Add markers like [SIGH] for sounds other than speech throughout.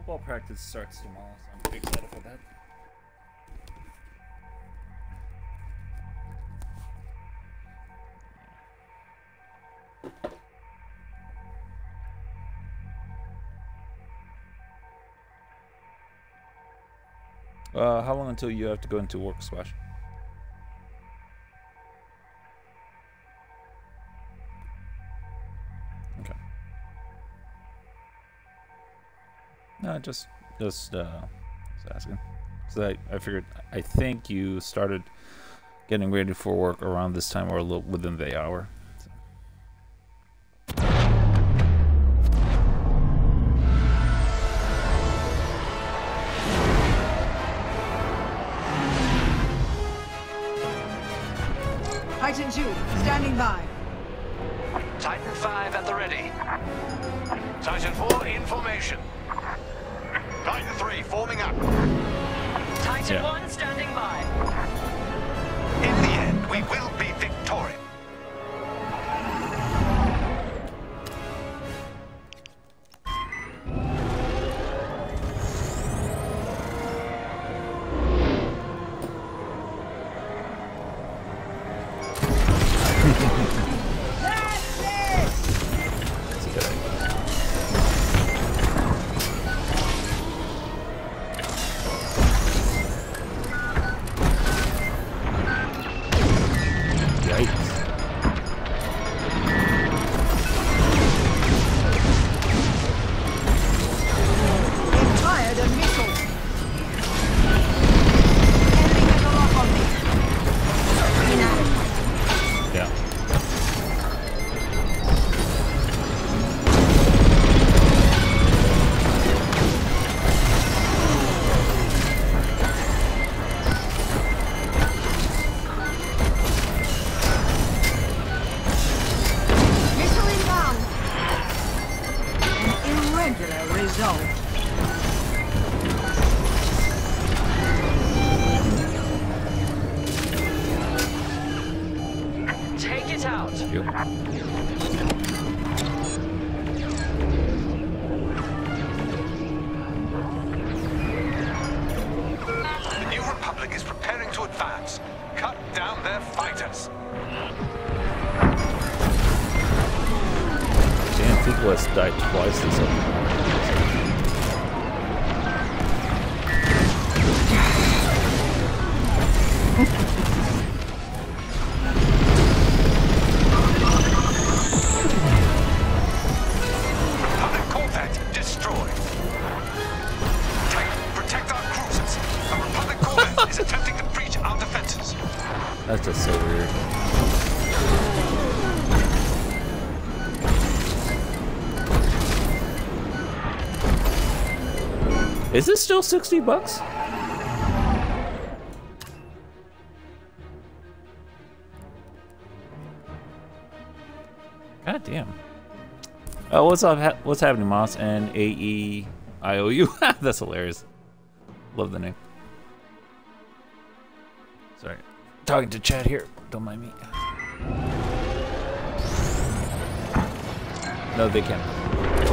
Football practice starts tomorrow, so I'm excited for that. Uh, how long until you have to go into work, Splash? No, just just uh, just asking. So I, I figured I think you started getting ready for work around this time or a little within the hour. Titan 2, standing by. Titan 5 at the ready. Titan 4 in formation. Titan 3 forming up. Titan Yeah. 1 standing by. In the end, we will be victorious. People has Is this still 60 bucks? God damn. Oh, what's up? Ha- what's happening, Moss and A E I O U? [LAUGHS] That's hilarious. Love the name. Sorry. Talking to Chad here. Don't mind me. No, they can't.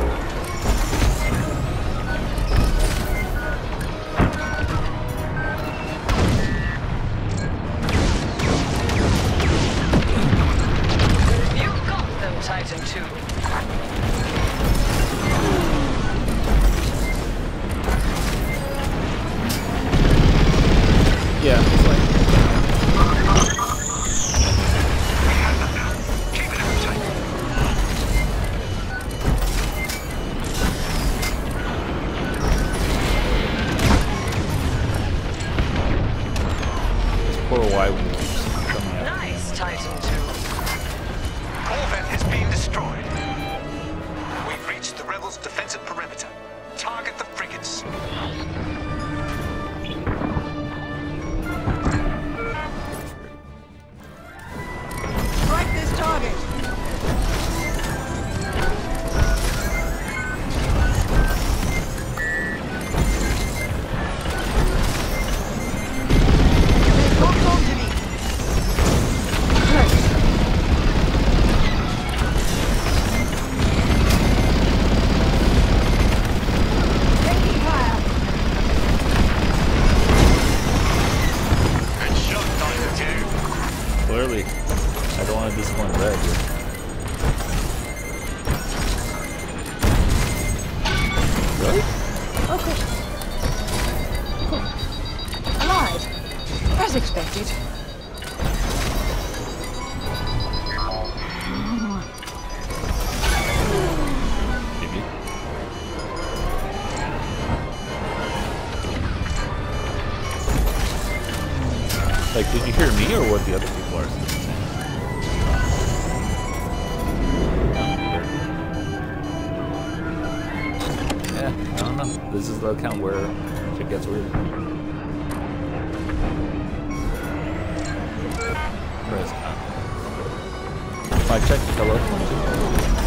expected. Like, did you hear me or what the other people are saying? Yeah, I don't know. This is the account where it gets weird. My check is hello.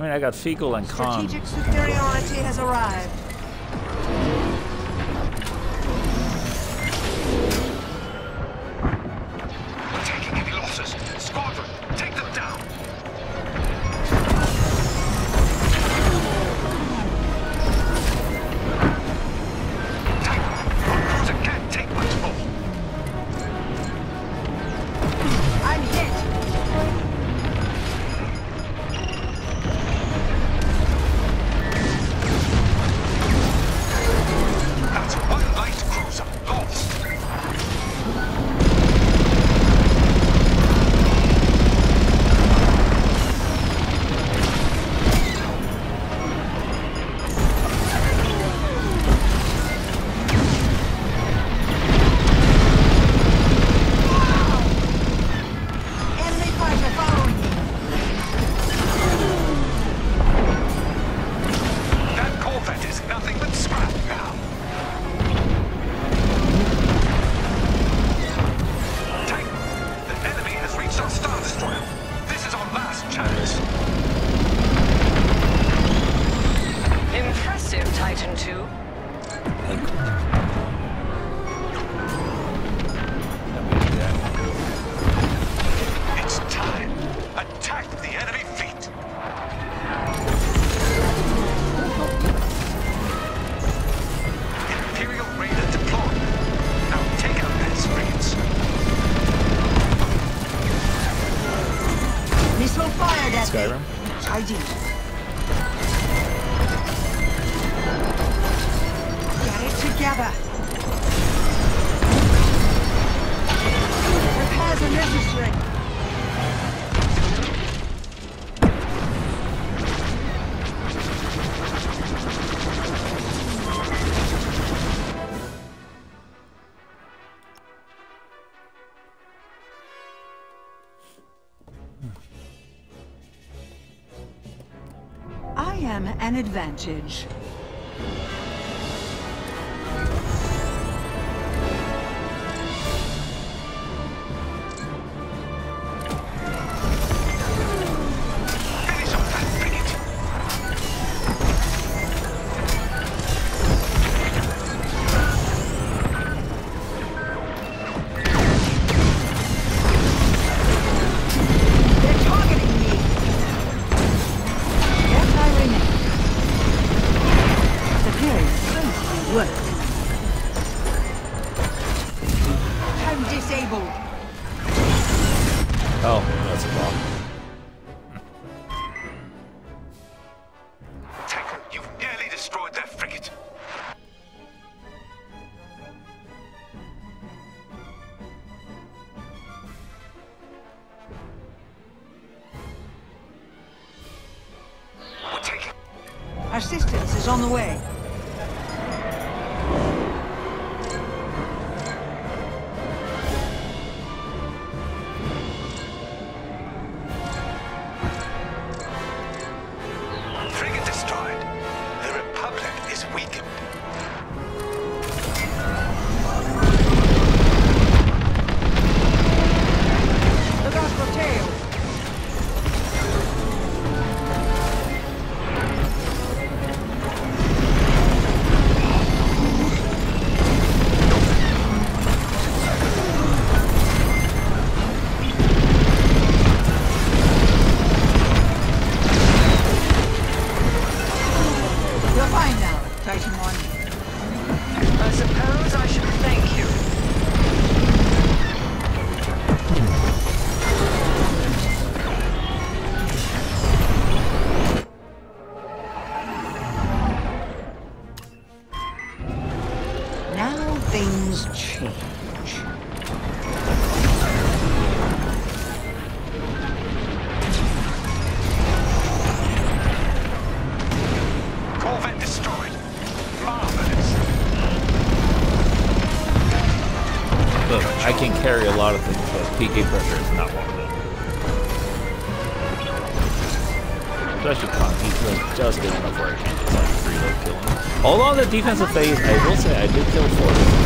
I mean, I got fecal and con. Strategic superiority has arrived. We're taking heavy losses. Squadron, take them down. Skyrim. ID. Get it together. Repairs are necessary. advantage. defensive phase, I will say I did kill four.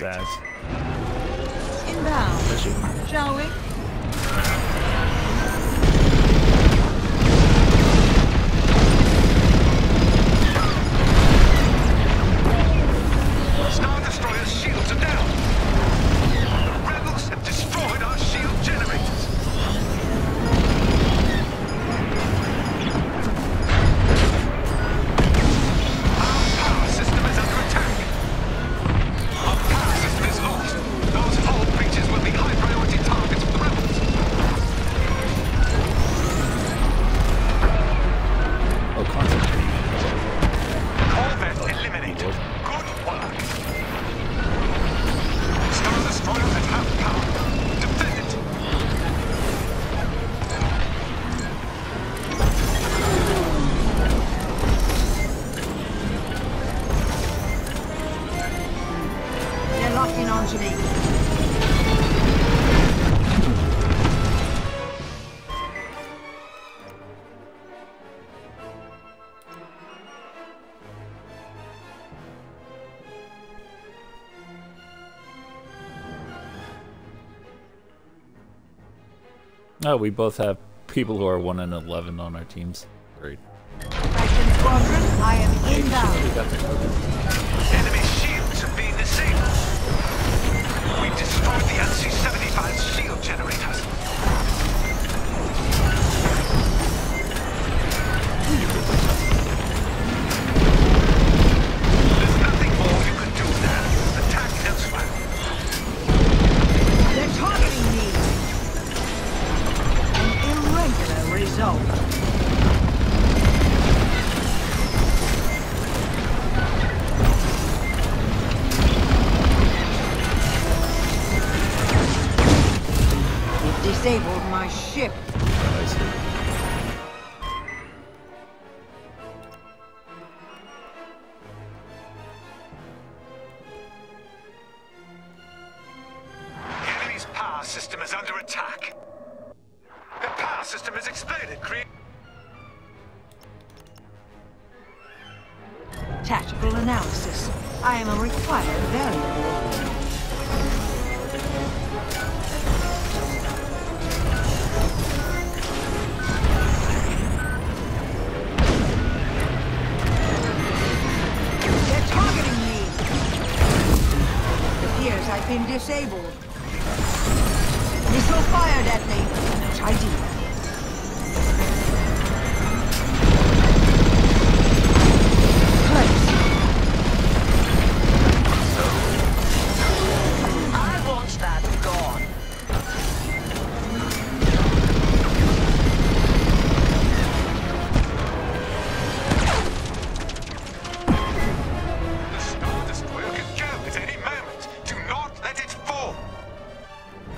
its ass. Inbound. Shall we? Oh, we both have people who are 1 and 11 on our teams. Great. Squadron, I am inbound.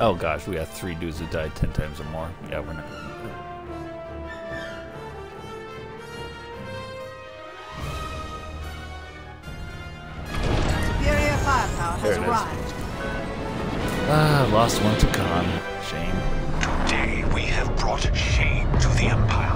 Oh gosh, we got three dudes who died ten times or more. Yeah, we're not. Superior firepower There has it is. arrived. Ah, lost one to Khan. Shame. Today we have brought shame to the Empire.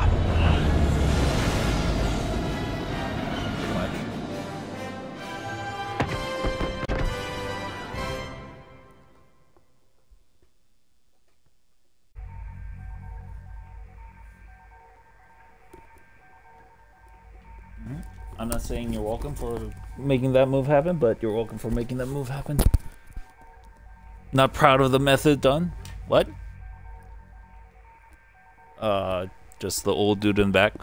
Saying you're welcome for making that move happen, but you're welcome for making that move happen. Not proud of the method done. What? Uh, just the old dude in back.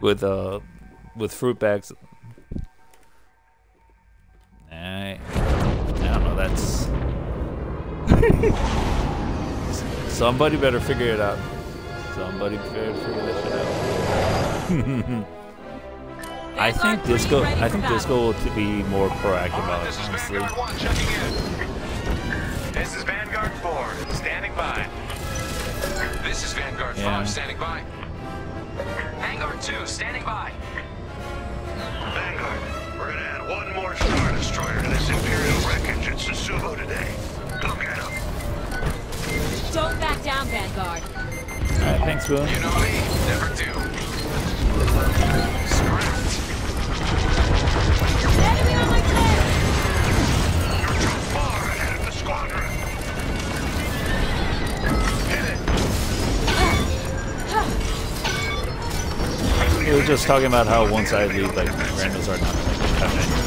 with uh with fruit bags. I, I don't know. That's [LAUGHS] somebody better figure it out. Somebody better figure this shit out. [LAUGHS] I think disco. I think disco will t- be more proactive All right, about this it. is Honestly, Vanguard 1 checking in. This is Vanguard 4, standing by. This is Vanguard Yeah. 5, standing by. Vanguard 2, standing by. Vanguard, we're gonna add one more Star Destroyer to this Thanks, You know me, never do. Scrapped. Enemy on my tail! You're too far ahead of the squadron. Hit it. We were just talking about how once I leave, like randos are not like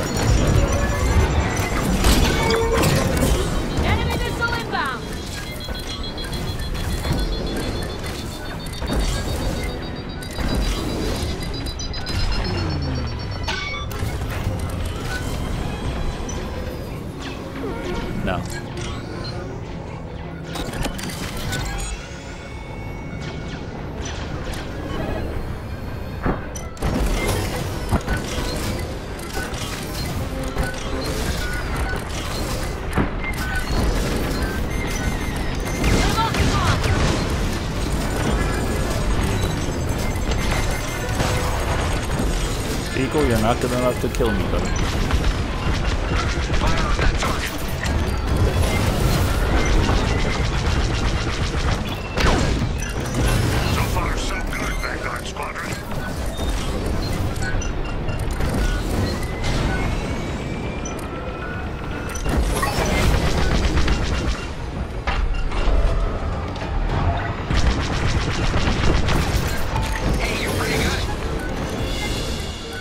to kill me,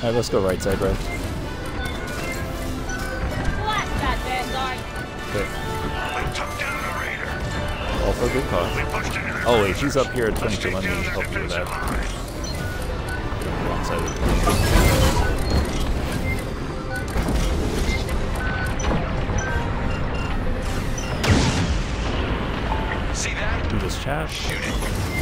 All right, let's go right side, right. Blast that, Vanguard! Okay. We took down a raider. All for a good cause. We pushed into their Oh wait, she's up here at 22. Let me help you with that. Wrong side of the See that? Do this chat. Shoot it.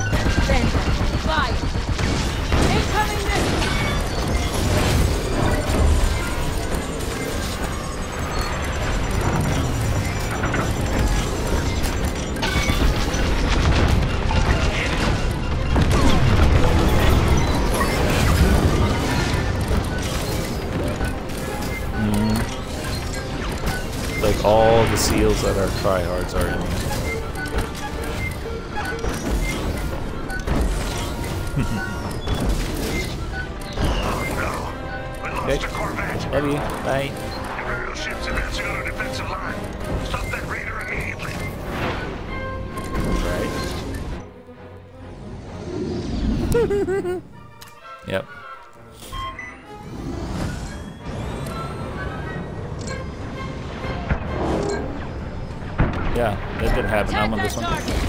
Let's let tryhards our Love you. Bye. Imperial ships [LAUGHS] advancing on our defensive line. Stop that raider immediately. happen. I'm on this one.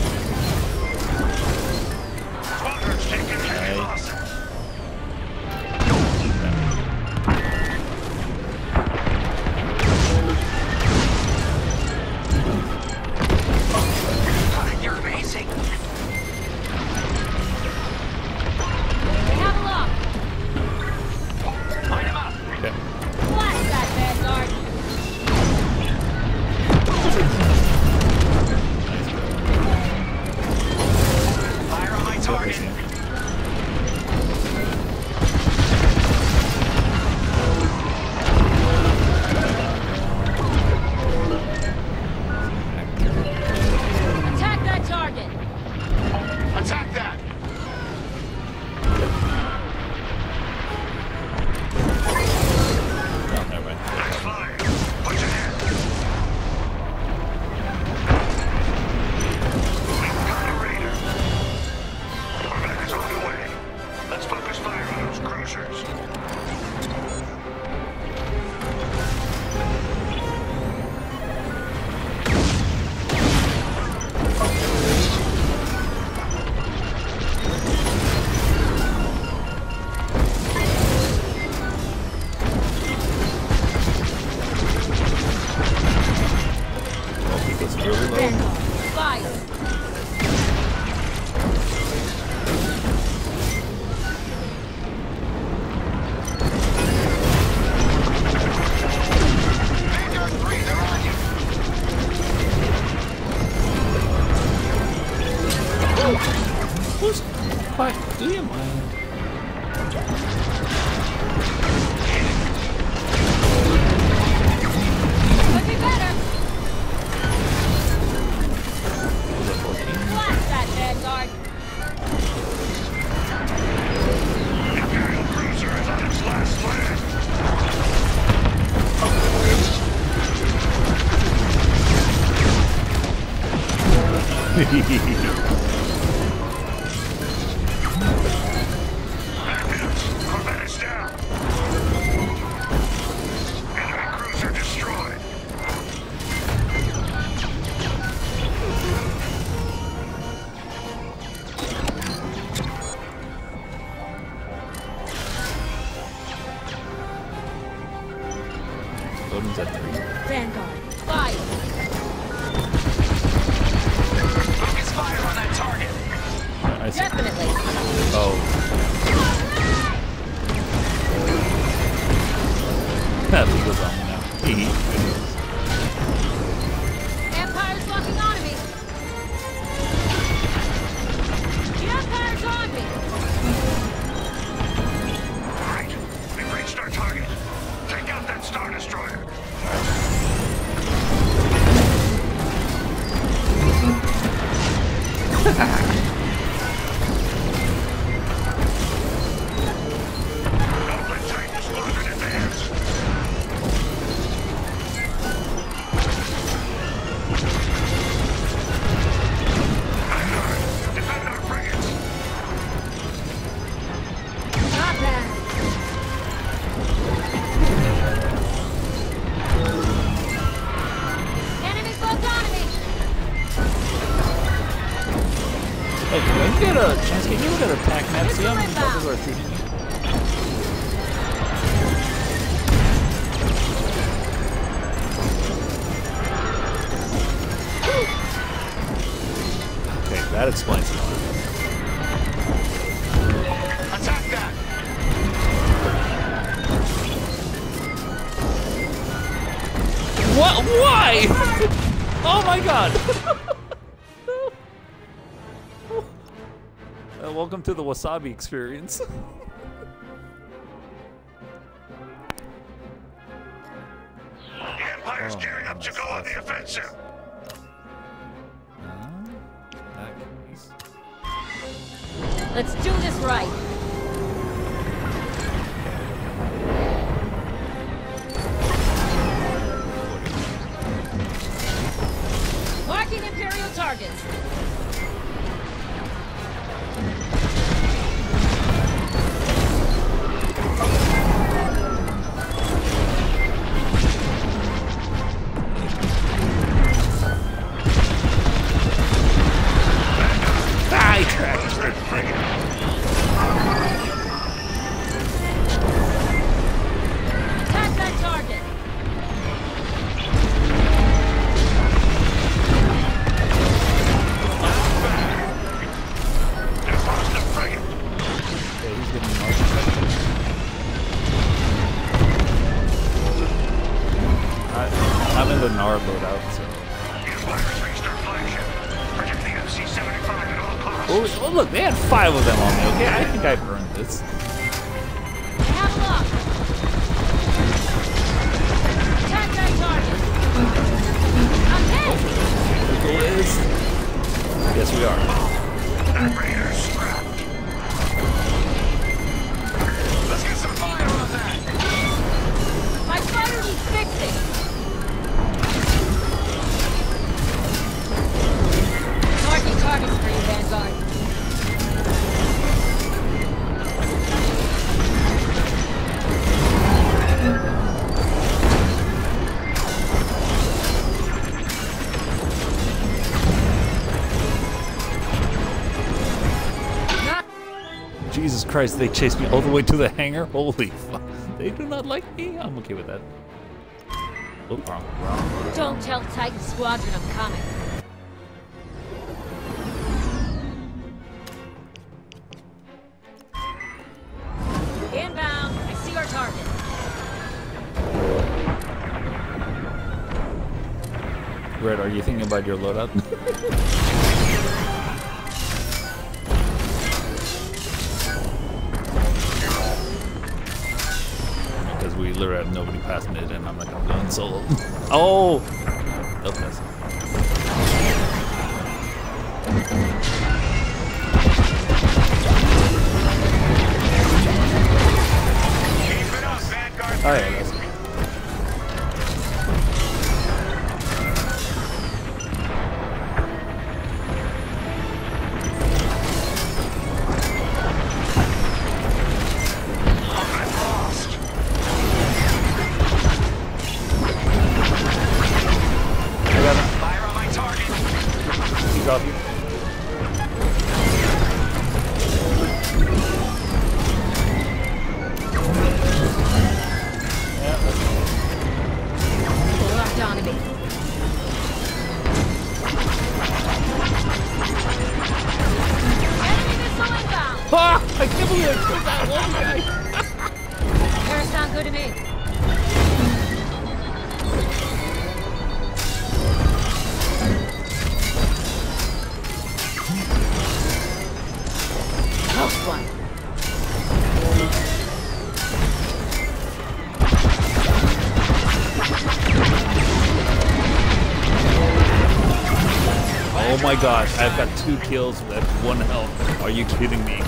to the wasabi experience. [LAUGHS] the Empire's oh, gearing up to go on the offensive. Let's do this right. Marking Imperial targets. Jesus Christ, they chased me all the way to the hangar? Holy fuck. They do not like me? I'm okay with that. Oh, wrong. Don't tell Titan Squadron I'm coming. Inbound. I see our target. Red, are you thinking about your loadout? oh, gosh, I've got two kills with one health. Are you kidding me?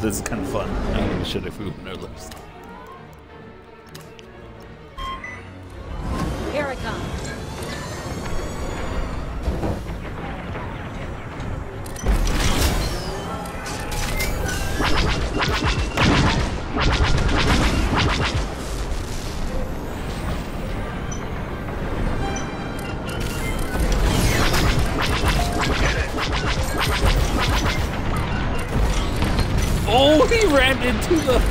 This is kind of ran [LAUGHS] into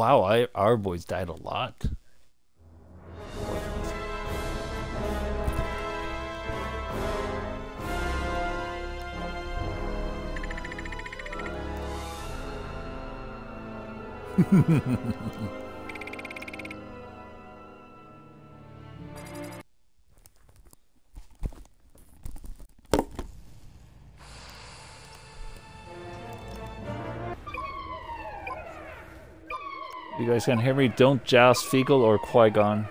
wow, I, our boys died a lot. [LAUGHS] guys can hear me? Don't joust Fecal or Qui-Gon.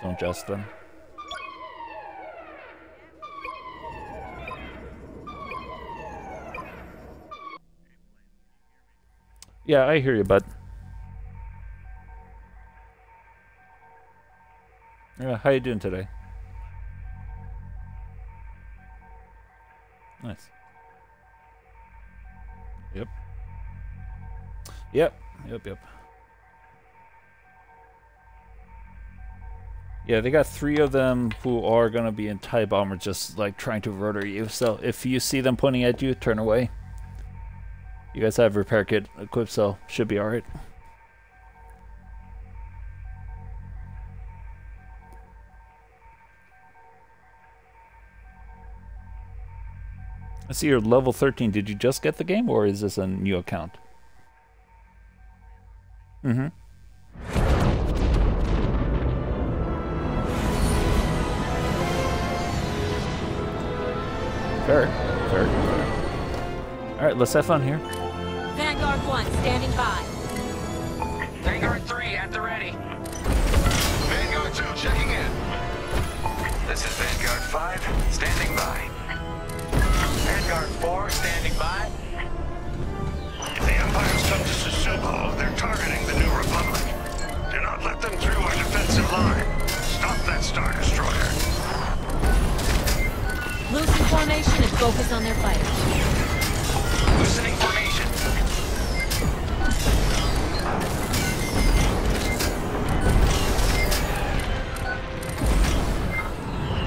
Don't joust them. Yeah, I hear you, bud. Yeah, how you doing today? Nice. Yep. Yep, yep, yep. Yeah, they got three of them who are gonna be in TIE bomber just like trying to murder you. So if you see them pointing at you, turn away. You guys have repair kit equipped, so should be alright. I see you're level 13. Did you just get the game, or is this a new account? Mm-hmm. Fair. Fair. All right, let's have fun here. Vanguard 1 standing by. Vanguard 3 at the ready. Vanguard 2 checking in. This is Vanguard 5, standing by. Vanguard 4, standing by. The Empire's come to They're targeting the New Republic. Do not let them through our defensive line. Stop that Star Destroyer. Loosen formation and focus on their fight. Loosening formation.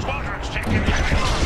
Squadrons taking heavy.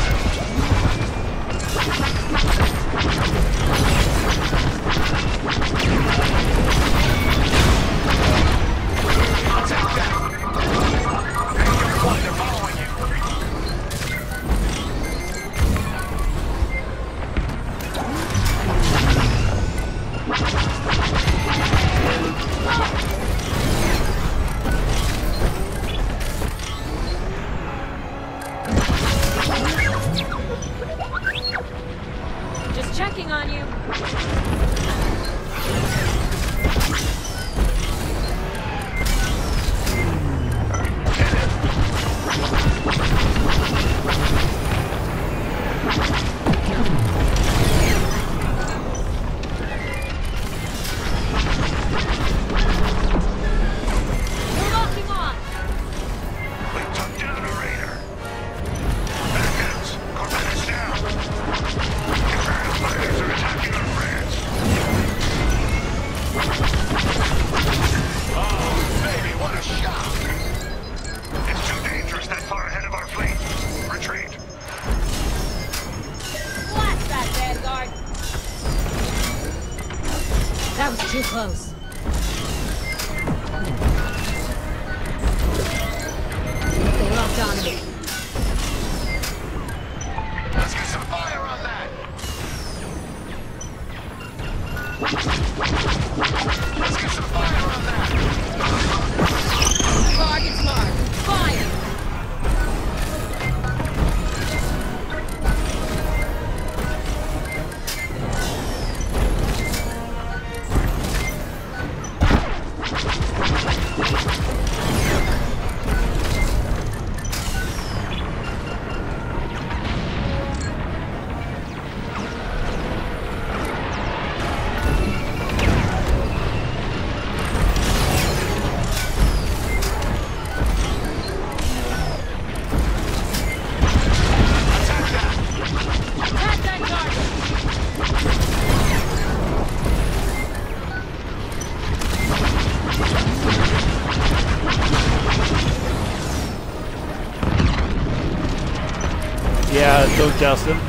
Yeah,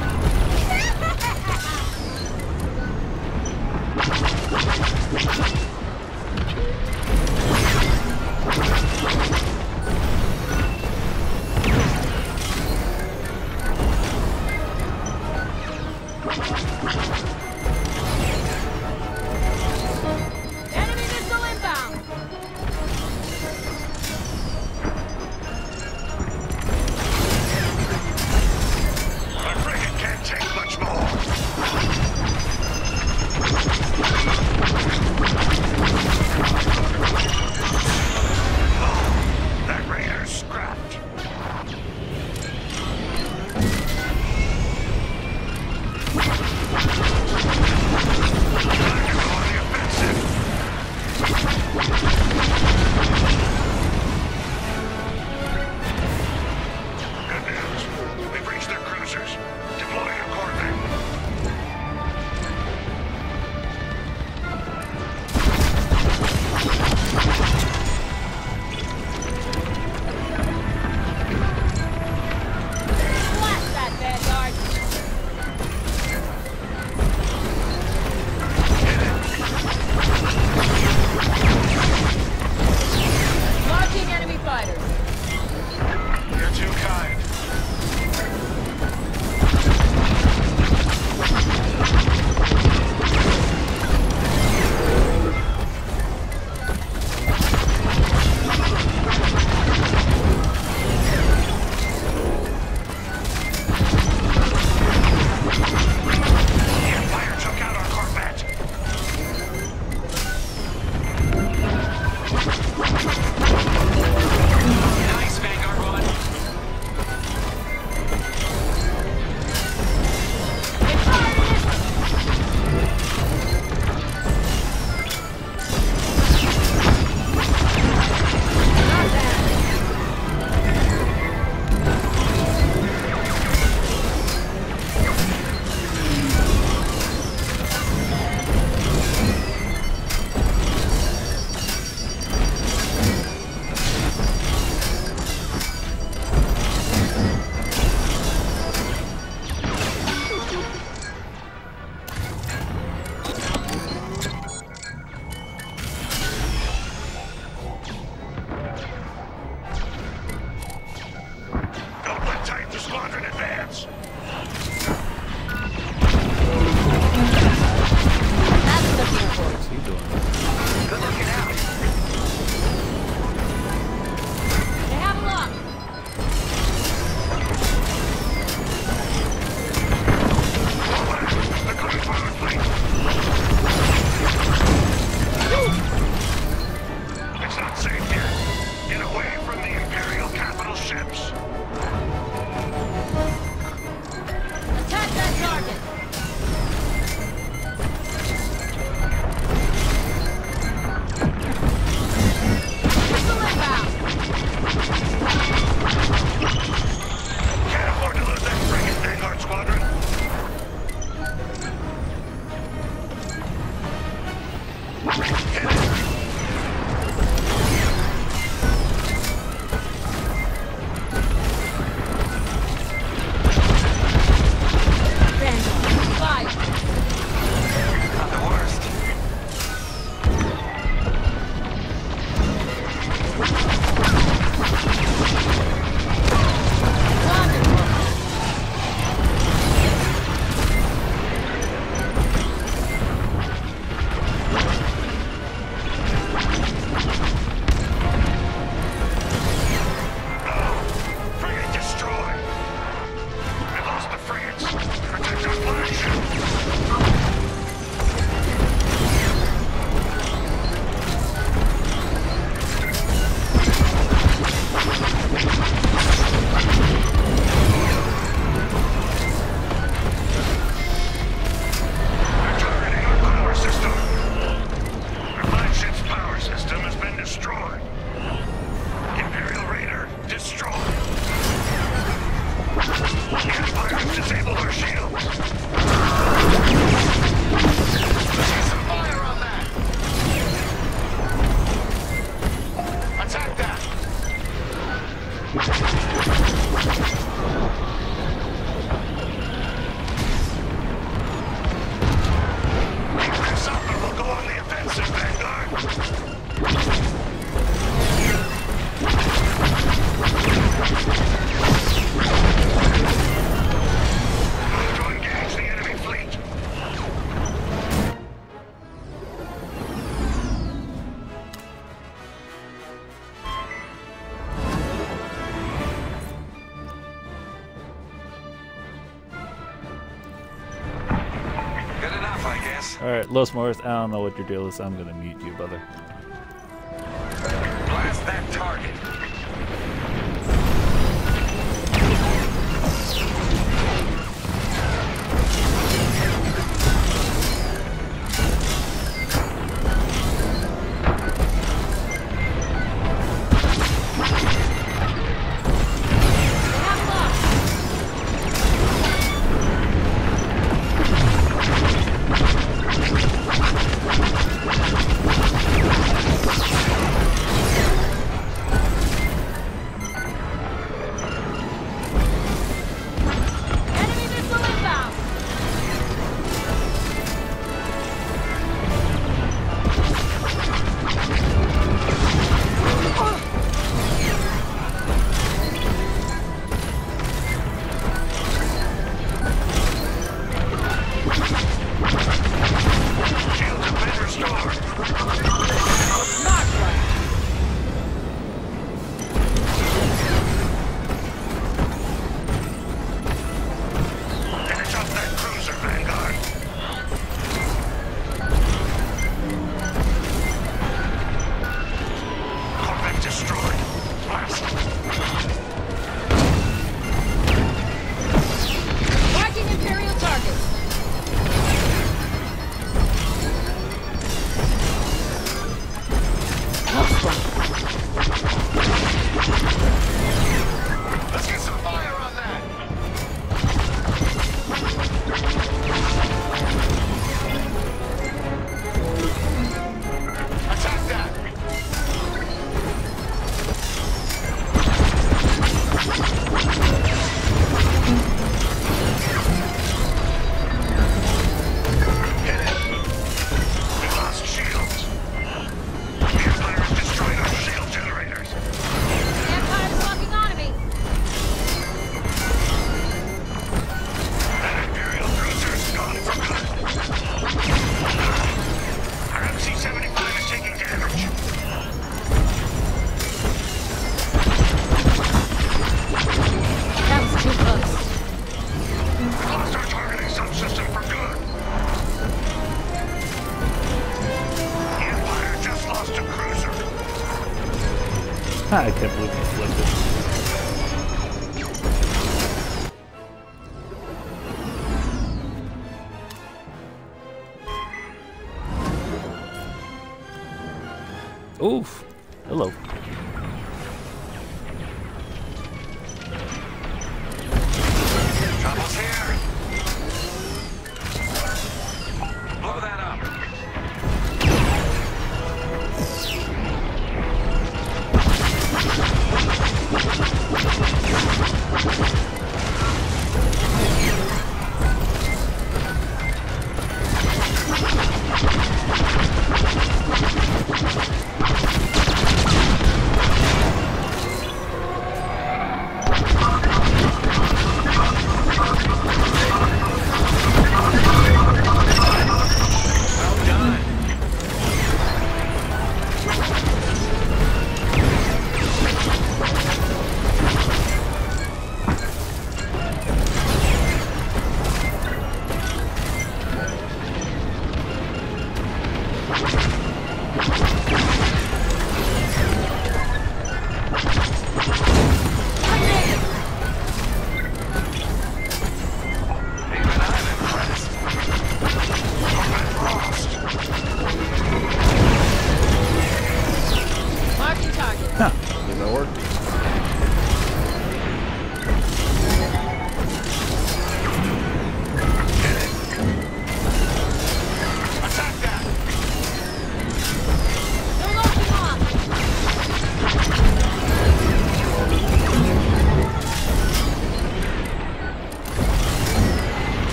Alright, Los Morris, I don't know what your deal is. I'm gonna mute you, brother.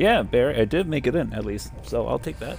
Yeah, Bear, I did make it in, at least, so I'll take that.